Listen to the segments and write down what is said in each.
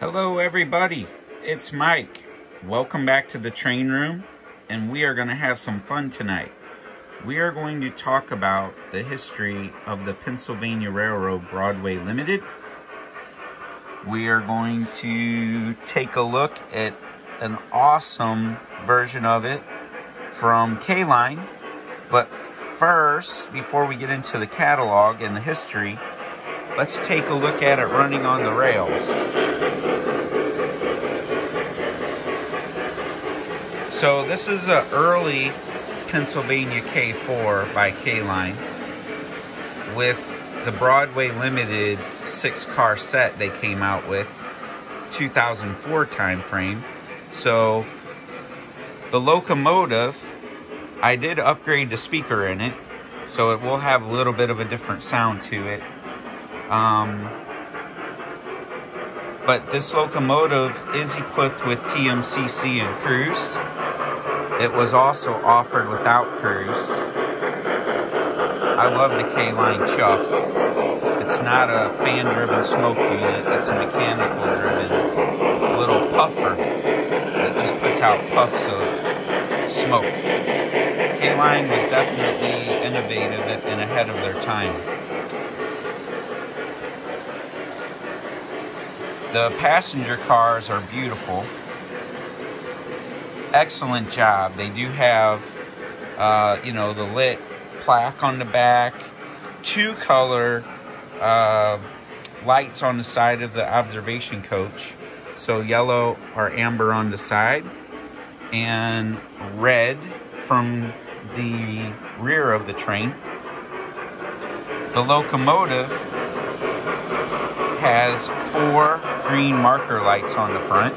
Hello, everybody. It's Mike. Welcome back to the train room, and we are going to have some fun tonight. We are going to talk about the history of the Pennsylvania Railroad Broadway Limited. We are going to take a look at an awesome version of it from K Line. But first, before we get into the catalog and the history, let's take a look at it running on the rails. So this is an early Pennsylvania K4 by K-Line with the Broadway Limited six car set they came out with 2004 time frame. So the locomotive, I did upgrade the speaker in it, so it will have a little bit of a different sound to it. Um, but this locomotive is equipped with TMCC and cruise. It was also offered without cruise. I love the K-Line Chuff. It's not a fan-driven smoke unit, it's a mechanical-driven little puffer that just puts out puffs of smoke. K-Line was definitely innovative and ahead of their time. The passenger cars are beautiful excellent job. They do have, uh, you know, the lit plaque on the back, two color uh, lights on the side of the observation coach. So yellow or amber on the side, and red from the rear of the train. The locomotive has four green marker lights on the front.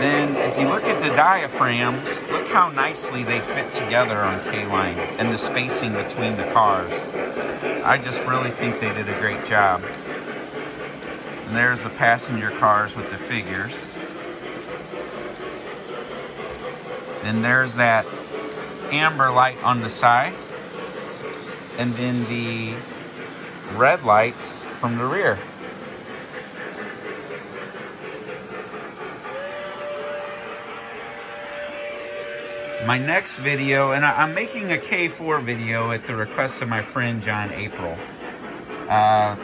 Then if you look at the diaphragms, look how nicely they fit together on K-Line and the spacing between the cars. I just really think they did a great job. And there's the passenger cars with the figures. And there's that amber light on the side. And then the red lights from the rear. my next video, and I, am making a K4 video at the request of my friend John April. Uh,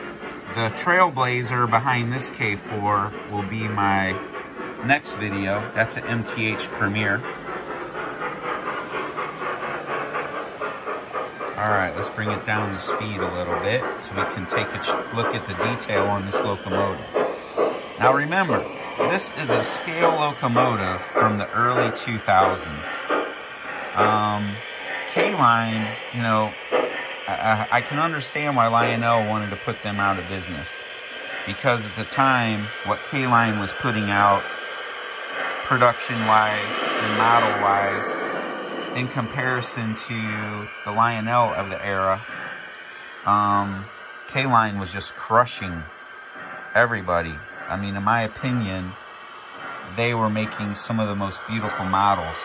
the Trailblazer behind this K4 will be my next video. That's an MTH Premier. Alright, let's bring it down to speed a little bit so we can take a look at the detail on this locomotive. Now remember, this is a scale locomotive from the early 2000s. Um, K-Line, you know, I, I, can understand why Lionel wanted to put them out of business. Because at the time, what K-Line was putting out, production-wise and model-wise, in comparison to the Lionel of the era, um, K-Line was just crushing everybody. I mean, in my opinion, they were making some of the most beautiful models.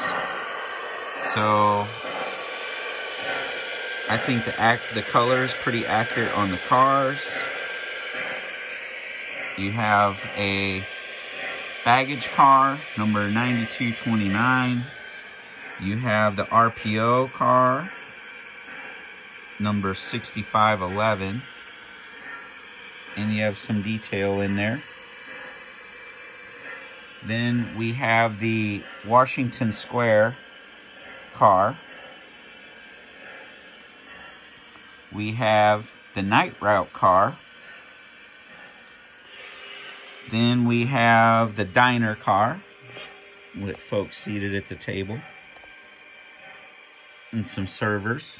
So I think the act the color is pretty accurate on the cars. You have a baggage car, number 9229. You have the RPO car, number 6511. And you have some detail in there. Then we have the Washington Square car. We have the night route car. Then we have the diner car with folks seated at the table and some servers.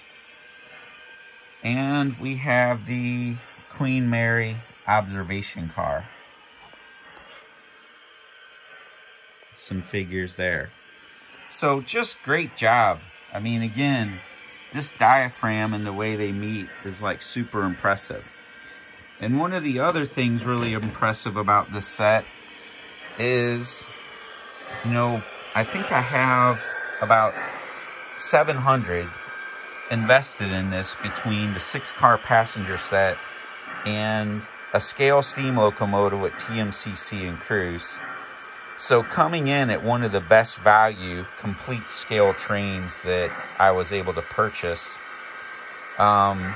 And we have the Queen Mary observation car. Some figures there. So just great job. I mean, again, this diaphragm and the way they meet is like super impressive. And one of the other things really impressive about this set is, you know, I think I have about 700 invested in this between the six car passenger set and a scale steam locomotive with TMCC and cruise. So coming in at one of the best value complete scale trains that I was able to purchase. Um,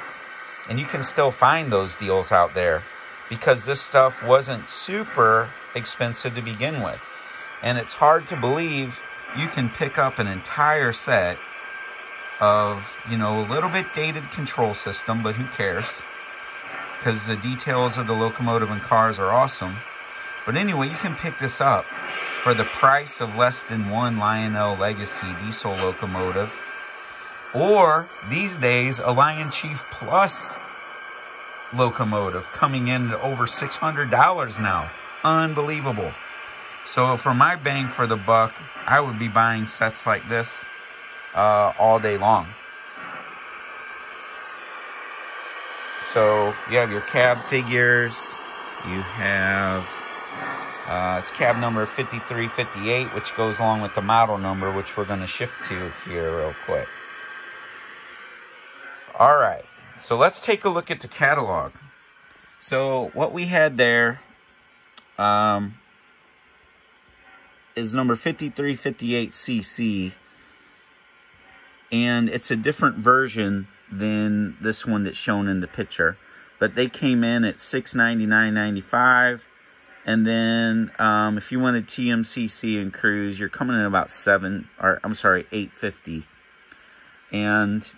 and you can still find those deals out there because this stuff wasn't super expensive to begin with. And it's hard to believe you can pick up an entire set of, you know, a little bit dated control system, but who cares? Because the details of the locomotive and cars are awesome. But anyway, you can pick this up for the price of less than one Lionel Legacy diesel locomotive. Or these days, a Lion Chief Plus locomotive coming in at over $600 now. Unbelievable. So for my bang for the buck, I would be buying sets like this uh, all day long. So you have your cab figures, you have uh, it's cab number 5358, which goes along with the model number, which we're going to shift to here real quick. All right, so let's take a look at the catalog. So what we had there um, is number 5358cc, and it's a different version than this one that's shown in the picture. But they came in at 699.95 and then um, if you wanted TMCC and cruise, you're coming in about seven, or I'm sorry, 850. And,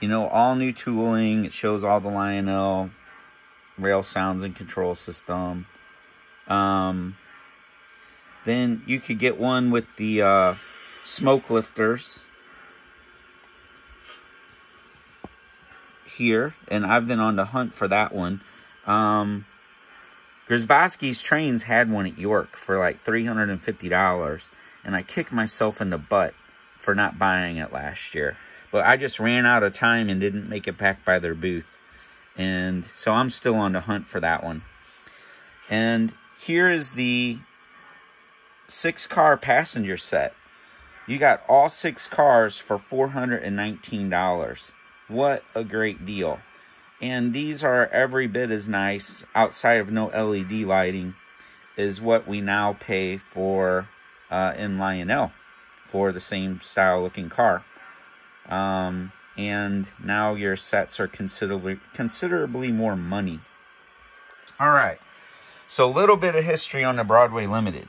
you know, all new tooling. It shows all the Lionel rail sounds and control system. Um, then you could get one with the uh, smoke lifters here. And I've been on the hunt for that one. Um, Grzybowski's trains had one at York for like $350, and I kicked myself in the butt for not buying it last year. But I just ran out of time and didn't make it back by their booth. And so I'm still on the hunt for that one. And here is the six car passenger set. You got all six cars for $419. What a great deal and these are every bit as nice outside of no LED lighting is what we now pay for uh, in Lionel for the same style looking car. Um, and now your sets are considerably considerably more money. All right. So a little bit of history on the Broadway Limited.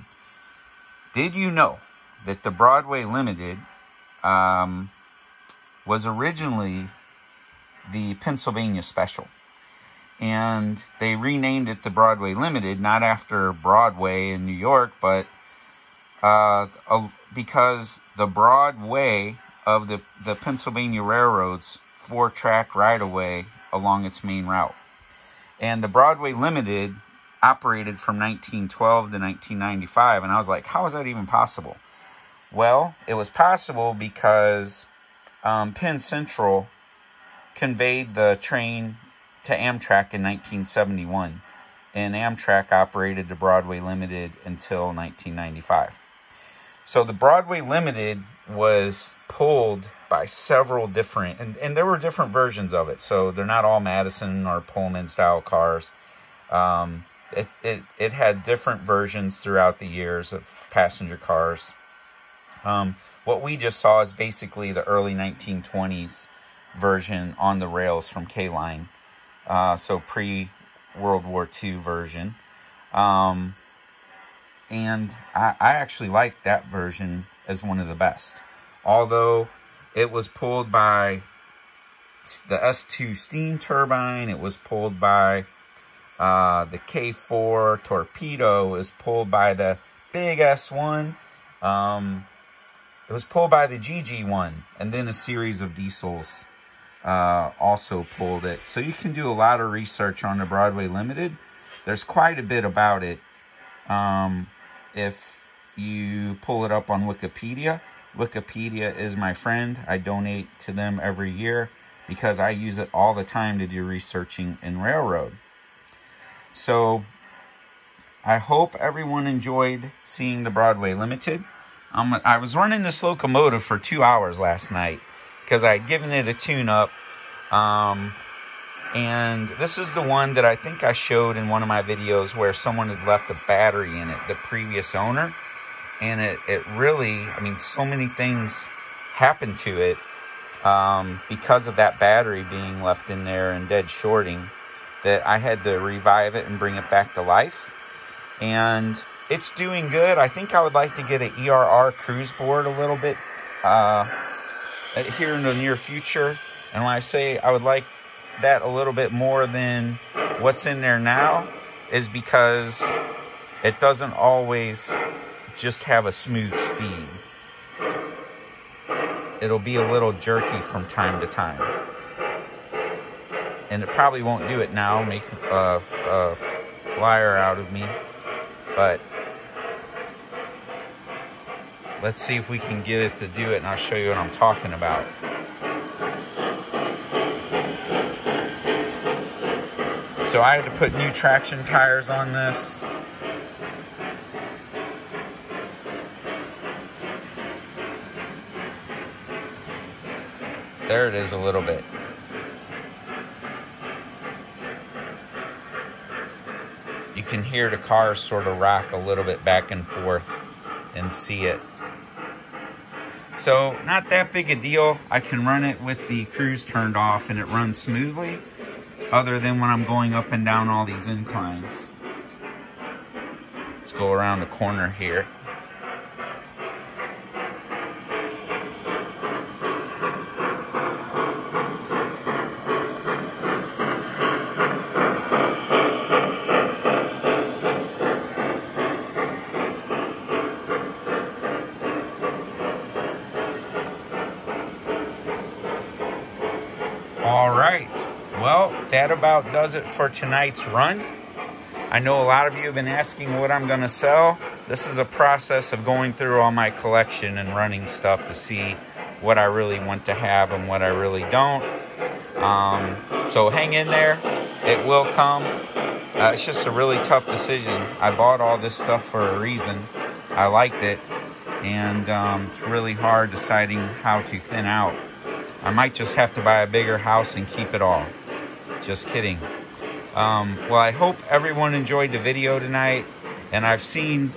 Did you know that the Broadway Limited um, was originally the Pennsylvania Special. And they renamed it the Broadway Limited, not after Broadway in New York, but uh, because the Broadway of the, the Pennsylvania Railroad's four track right of way along its main route. And the Broadway Limited operated from 1912 to 1995. And I was like, how is that even possible? Well, it was possible because um, Penn Central conveyed the train to Amtrak in 1971, and Amtrak operated the Broadway Limited until 1995. So the Broadway Limited was pulled by several different, and, and there were different versions of it. So they're not all Madison or Pullman style cars. Um, it, it, it had different versions throughout the years of passenger cars. Um, what we just saw is basically the early 1920s version on the rails from K Line. Uh, so pre World War II version. Um, and I, I actually like that version as one of the best. Although it was pulled by the S2 steam turbine, it was pulled by uh, the K4 torpedo, it was pulled by the big S1. Um, it was pulled by the GG1, and then a series of diesels uh, also pulled it. So you can do a lot of research on the Broadway Limited. There's quite a bit about it. Um, if you pull it up on Wikipedia, Wikipedia is my friend. I donate to them every year because I use it all the time to do researching in railroad. So I hope everyone enjoyed seeing the Broadway Limited. Um, I was running this locomotive for two hours last night because I had given it a tune up. Um, And this is the one that I think I showed in one of my videos where someone had left a battery in it, the previous owner. And it, it really, I mean, so many things happened to it um, because of that battery being left in there and dead shorting that I had to revive it and bring it back to life. And it's doing good. I think I would like to get an ERR cruise board a little bit uh, Uh, here in the near future. And when I say I would like that a little bit more than what's in there now is because it doesn't always just have a smooth speed. It'll be a little jerky from time to time. And it probably won't do it now, make a, a flyer out of me. But let's see if we can get it to do it and I'll show you what I'm talking about. So I had to put new traction tires on this. There it is a little bit. You can hear the car sort of rock a little bit back and forth and see it. So not that big a deal. I can run it with the cruise turned off and it runs smoothly other than when I'm going up and down all these inclines. Let's go around the corner here. All right. Well, that about does it for tonight's run. I know a lot of you have been asking what I'm going to sell. This is a process of going through all my collection and running stuff to see what I really want to have and what I really don't. Um, so hang in there. It will come. Uh, it's just a really tough decision. I bought all this stuff for a reason. I liked it. And um, it's really hard deciding how to thin out. I might just have to buy a bigger house and keep it all. Just kidding. Um, well, I hope everyone enjoyed the video tonight. And I've seen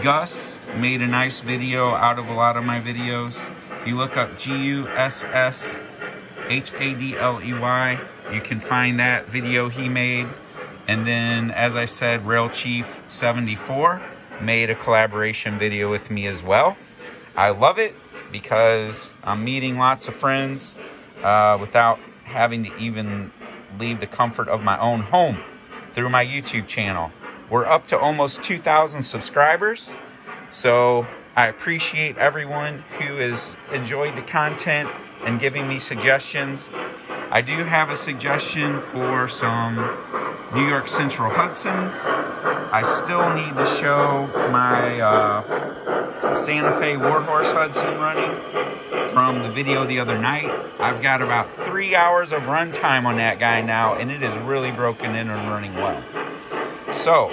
Gus made a nice video out of a lot of my videos. If you look up G-U-S-S-H-A-D-L-E-Y, you can find that video he made. And then, as I said, Rail Chief 74 made a collaboration video with me as well. I love it because I'm meeting lots of friends uh, without having to even leave the comfort of my own home through my YouTube channel. We're up to almost 2,000 subscribers, so I appreciate everyone who has enjoyed the content and giving me suggestions. I do have a suggestion for some New York Central Hudsons. I still need to show my uh, Santa Fe Warhorse Hudson running from the video the other night. I've got about three hours of runtime on that guy now, and it is really broken in and running well. So,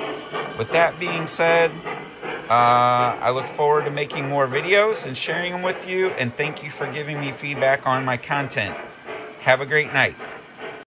with that being said, uh, I look forward to making more videos and sharing them with you, and thank you for giving me feedback on my content. Have a great night.